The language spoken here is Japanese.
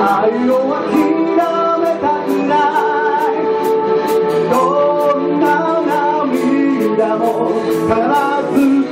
愛を諦めたくない。どんな涙も必ず